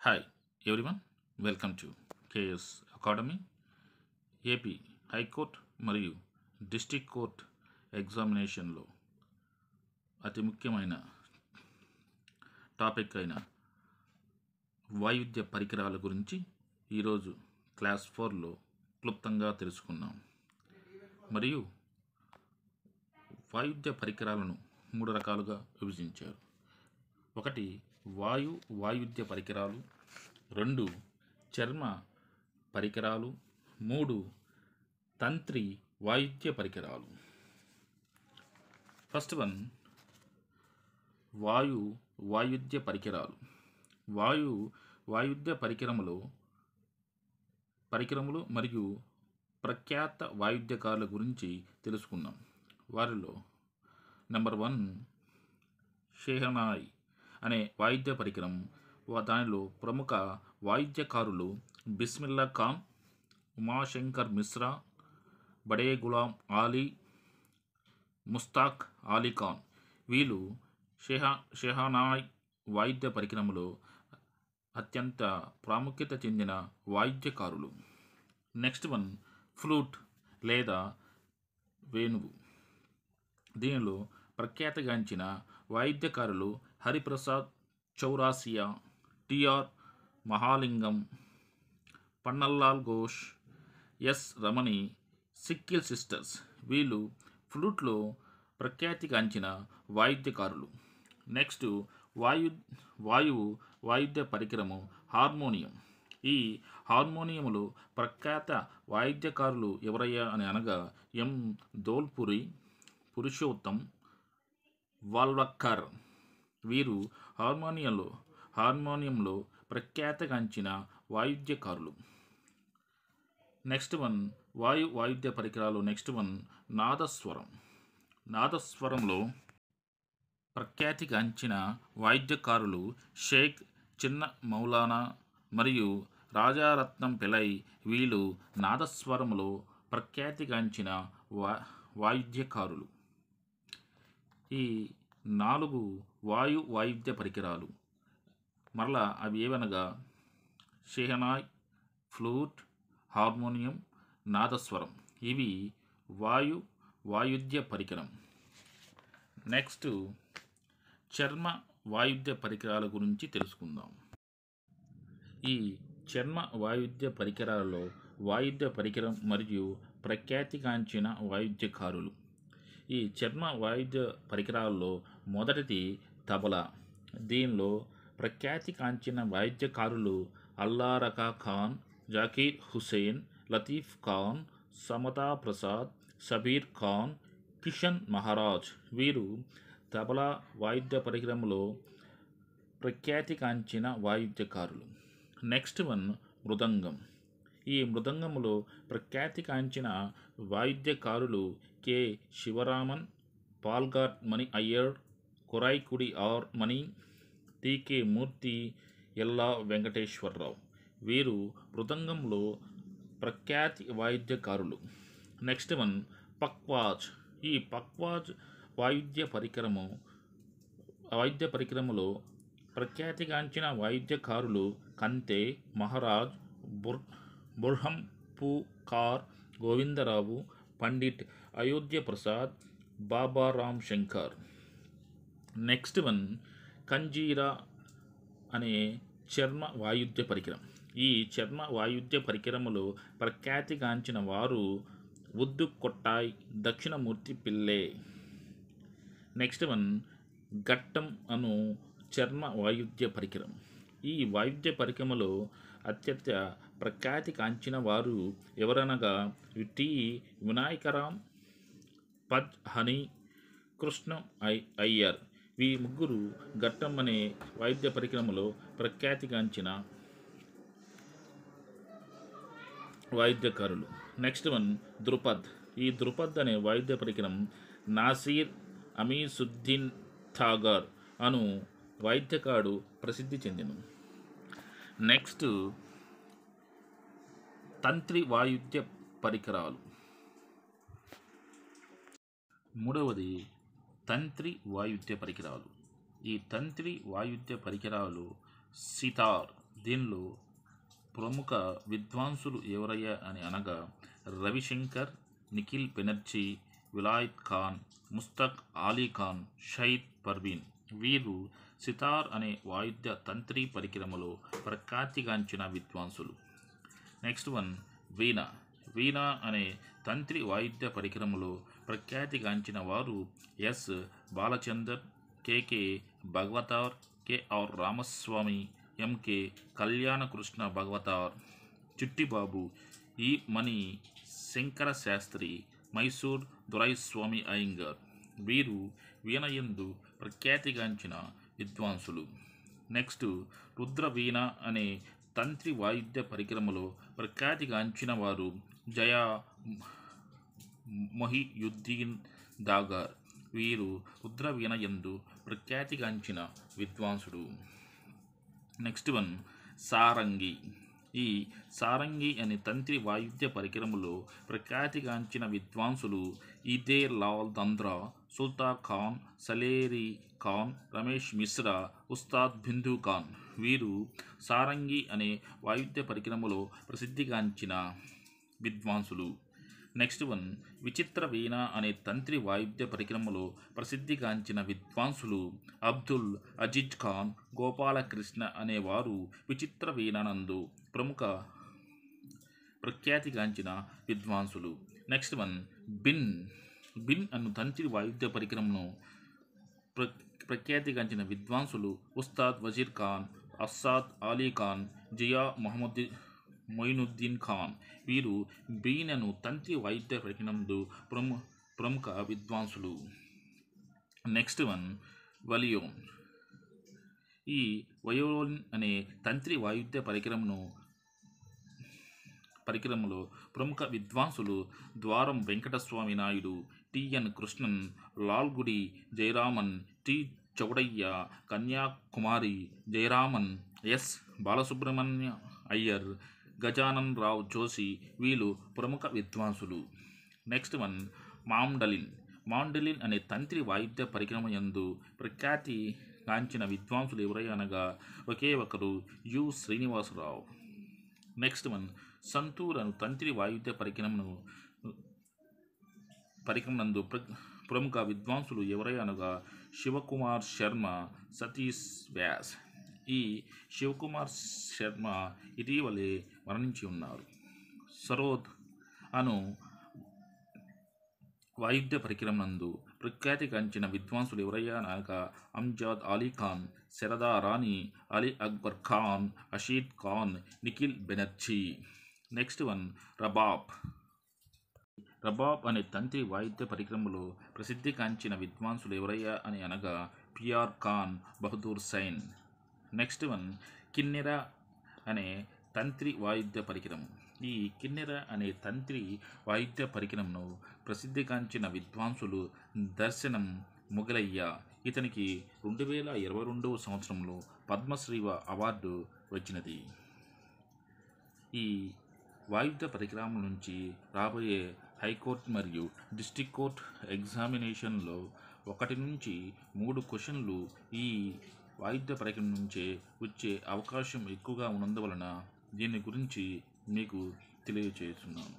Hi everyone welcome to KS academy AP high court మరియు district court ఎగ్జామినేషన్లో అతి ముఖ్యమైన టాపిక్ అయిన వాయుద్య పరికరాల గురించి ఈరోజు క్లాస్ ఫోర్లో క్లుప్తంగా తెలుసుకున్నాం మరియు వాయుద్య పరికరాలను మూడు రకాలుగా విభజించారు. ఒకటి వాయు వాయుద్య పరికరాలు రెండు చర్మ పరికరాలు మూడు తంత్రి వాయుద్య పరికరాలు. ఫస్ట్ వన్ వాయు వాయుద్య పరికరాలు. వాయు వాయుద్య పరికరములు పరికరములు మరియు ప్రఖ్యాత వాయుద్యకారుల గురించి తెలుసుకుందాం. వారిలో నెంబర్ వన్ షేహనాయ్ అనే వాయిద్య పరికరం. దానిలో ప్రముఖ వాయిద్యకారులు బిస్మిల్లా ఖాన్ ఉమాశంకర్ మిశ్రా బడే గులాం ఆలీ ముస్తాక్ ఆలీ ఖాన్. వీళ్ళు షెహా షెహానాయ్ వాయిద్య పరికరంలో అత్యంత ప్రాముఖ్యత చెందిన వాయిద్యకారులు. నెక్స్ట్ వన్ ఫ్లూట్ లేదా వేణువు. దీనిలో ప్రఖ్యాతగాంచిన వాయిద్యకారులు Hariprasad Chaurasia TR Mahalingam Pannalal Ghosh S. Ramani Sikkil sisters వీళ్ళు ఫ్లూట్లో ప్రఖ్యాతిగాంచిన వాయిద్యకారులు. నెక్స్ట్ వాయు వాయువు వాయిద్య పరికరము హార్మోనియం. ఈ హార్మోనియములు ప్రఖ్యాత వాయిద్యకారులు ఎవరయ్యా అని అనగా ఎం. దోల్పురి పురుషోత్తం వాల్వక్కర్. వీరు హార్మోనియంలో హార్మోనియంలో ప్రఖ్యాతగాంచిన వాయిద్యకారులు. నెక్స్ట్ వన్ వాయు వాయిద్య పరికరాలు. నెక్స్ట్ వన్ నాదస్వరం. నాదస్వరంలో ప్రఖ్యాతిగాంచిన వాయిద్యకారులు షేక్ చిన్న మౌలానా మరియు రాజారత్నం పిలై వీళ్ళు నాదస్వరంలో ప్రఖ్యాతిగాంచిన వా వాయిద్యకారులు. ఈ నాలుగు వాయు వాయిద్య పరికరాలు. మరలా అవి ఏవనగా షెహనాయ్ ఫ్లూట్ హార్మోనియం నాదస్వరం. ఇవి వాయు వాయుద్య పరికరం. నెక్స్ట్ చర్మ వాయుద్య పరికరాల గురించి తెలుసుకుందాం. ఈ చర్మ వాయుద్య పరికరాలలో వాయుద్య పరికరం మరియు ప్రఖ్యాతిగాంచిన వాయుద్యకారులు ఈ చర్మ వాయిద్య పరికరాల్లో మొదటిది తబలా. దీనిలో ప్రఖ్యాతిగాంచిన వాయిద్యకారులు అల్లారకా ఖాన్ జాకీర్ హుసేన్ లతీఫ్ ఖాన్ సమతా ప్రసాద్ సబీర్ ఖాన్ కిషన్ మహారాజ్. వీరు తబలా వాయిద్య పరికరంలో ప్రఖ్యాతిగాంచిన వాయిద్యకారులు నెక్స్ట్ వన్ మృదంగం. ఈ మృదంగములో ప్రఖ్యాతిగాంచిన వాయిద్యకారులు K. Sivaraman Palghat Mani Iyer Karaikudi R Mani TK Murthy Yella Venkateswara Rao. వీరు మృదంగంలో ప్రఖ్యాతి వాయిద్యకారులు. Next one పక్వాజ్. ఈ పక్వాజ్ వాయిద్య పరికరము వాయిద్య పరికరములో ప్రఖ్యాతిగాంచిన వాయిద్యకారులు కంతే మహారాజ్ బుర్ Burhanpurkar Govindarao Pandit Ayodhya Prasad Babaram Shankar. Next one kanjira అనే చర్మ వాయుద్య పరికరం. ఈ చర్మ వాయుద్య పరికరములో ప్రఖ్యాతిగాంచిన వారు ఉద్దు కొట్టాయ్ దక్షిణమూర్తి పిల్లే. నెక్స్ట్ వన్ ఘట్టం అను చర్మ వాయుద్య పరికరం. ఈ వాయుద్య పరికరములో అత్యంత ప్రఖ్యాతి కాంచిన వారు ఎవరనగా టి వినాయకరామ్ పద్ హని కృష్ణ అయ్యర్. ఈ ముగ్గురు ఘట్టం అనే వాయిద్య పరికరములో ప్రఖ్యాతిగాంచిన వాయిద్యకారులు నెక్స్ట్ వన్ ద్రుపద్. ఈ ద్రుపద్ అనే వాయిద్య పరికరం నాసీర్ అమీసుద్దీన్ థాగర్ అను వాయిద్యకాడు ప్రసిద్ధి చెందిన. నెక్స్ట్ తంత్రి వాయుద్య పరికరాలు. మూడవది తంత్రి వాయుద్య పరికరాలు. ఈ తంత్రి వాయుద్య పరికరాలు సితార్. దీనిలో ప్రముఖ విద్వాంసులు ఎవరయ్యా అని అనగా రవిశంకర్ నిఖిల్ బెనర్జీ విలాయత్ ఖాన్ ముస్తక్ ఆలీ ఖాన్ షహీద్ పర్వీన్. వీరు సితార్ అనే వాయుద్య తంత్రి పరికరములో ప్రఖ్యాతిగాంచిన విద్వాంసులు. నెక్స్ట్ వన్ వీణ వీణ అనే తంత్రి వాయిద్య పరికరములో ప్రఖ్యాతిగాంచిన వారు S. Balachander KK Bhagavatar KR Ramaswamy MK Kalyanakrishna Bhagavatar Chittibabu E. Mani Shankara Sastry Mysore Doraiswamy Iyengar. వీరు వీణయందు ప్రఖ్యాతిగాంచిన విద్వాంసులు. నెక్స్ట్ రుద్ర వీణ అనే తంత్రి వాయిద్య పరికరములో ప్రఖ్యాతిగాంచిన వారు జయా మొహియుద్దీన్ దాగార్ వీరు రుద్ర వీణ ప్రఖ్యాతిగాంచిన విద్వాంసుడు. Next one sarangi. ఈ సారంగి అనే తంత్రి వాయిద్య పరికరములో ప్రఖ్యాతిగాంచిన విద్వాంసులు ఇదే లాల్ దంద్రా సుల్తా ఖాన్ సలేరి ఖాన్ రమేష్ మిశ్రా ఉస్తాద్ బిందు ఖాన్ వీరు సారంగి అనే వాయిద్య పరికరములో ప్రసిద్ధిగాంచిన విద్వాంసులు. నెక్స్ట్ వన్ విచిత్ర వీణ అనే తంత్రి వాయిద్య పరికరంలో ప్రసిద్ధిగాంచిన విద్వాంసులు అబ్దుల్ అజీజ్ ఖాన్ గోపాలకృష్ణ అనేవారు విచిత్ర వీణానందు ప్రముఖ ప్రఖ్యాతిగాంచిన విద్వాంసులు. నెక్స్ట్ వన్ బిన్ బిన్ అను తంత్రి వాయిద్య పరికరంను ప్ర ప్రఖ్యాతిగాంచిన విద్వాంసులు ఉస్తాద్ వజీర్ ఖాన్ అస్సాద్ అలీ ఖాన్ జియా మహమ్మద్ మొయినుద్దీన్ ఖాన్. వీరు బీనను తంత్రి వాయిద్య రహినందు ప్రము ప్రముఖ విద్వాంసులు. Next one violin. ఈ వయోలోన్ అనే తంత్రి వాయుద్య పరికరమును పరికరములో ప్రముఖ విద్వాంసులు Dwaram Venkataswamy Naidu TN Krishnan Lalgudi Jayaraman T. Chowdaiah Kanyakumari Jayaraman S. Balasubrahmanya Iyer Gajanan Rao Joshi వీళ్ళు ప్రముఖ విద్వాంసులు. Next one mandolin. మాండలిన్ అనే తంత్రి వాయిద్య పరికరం యందు ప్రఖ్యాతి గాంచిన విద్వాంసులు ఎవరై అనగా ఒకే ఒకరు U. Srinivasa Rao. Next one santoor అను తంత్రి వాయిద్య పరిక్రమను పరికరమునందు ప్ర ప్రముఖ విద్వాంసులు ఎవరై అనగా శివకుమార్ శర్మ సతీష్ వ్యాస్. ఈ శివకుమార్ శర్మ ఇటీవలే మరణించి ఉన్నారు. సరోద్ అను వాయిద్య పరికరం నందు ప్రఖ్యాతిగాంచిన విద్వాంసులు ఎవరయ్యా? అనగా Amjad Ali Khan శరదా Rani Ali Akbar Khan అషీద్ Khan Nikhil Banerjee. Next one rabab. Rabab అనే తంత్రి వాయిద్య పరికరములో ప్రసిద్ధిగాంచిన విద్వాంసులు ఎవరయ్యా అని అనగా PR Khan Bahadur Sain. Next one kinnera అనే తంత్రి వాయిద్య పరికరం ఈ కిన్నెర అనే తంత్రి వాయిద్య పరికరంను ప్రసిద్ధిగాంచిన విద్వాంసులు దర్శనం మొగలయ్య. ఇతనికి రెండు వేల ఇరవై రెండవ సంవత్సరంలో పద్మశ్రీ అవార్డు వచ్చినది. ఈ వాయిద్య పరికరం నుంచి రాబోయే హైకోర్టు మరియు డిస్టిక్ కోర్ట్ ఎగ్జామినేషన్లో ఒకటి నుంచి మూడు క్వశ్చన్లు ఈ వాయిద్య పరికరం నుంచే వచ్చే అవకాశం ఎక్కువగా ఉన్నందువలన దీని గురించి మీకు తెలియచేస్తున్నాను.